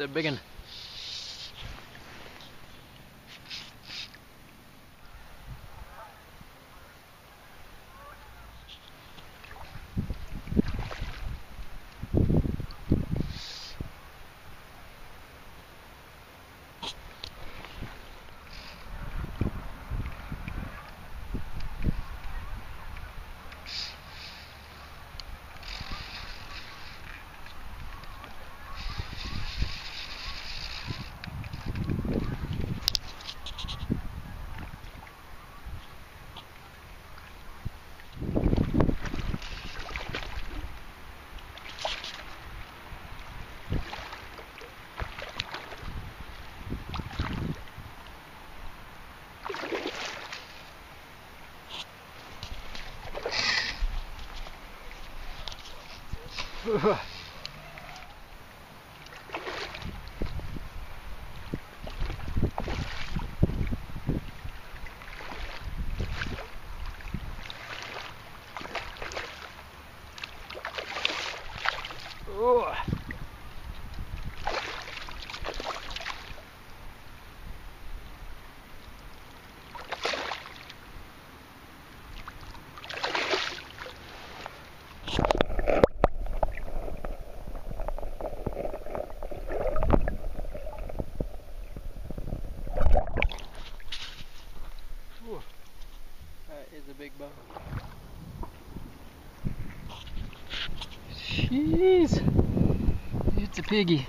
A big one. That a big bone. Jeez. It's a piggy.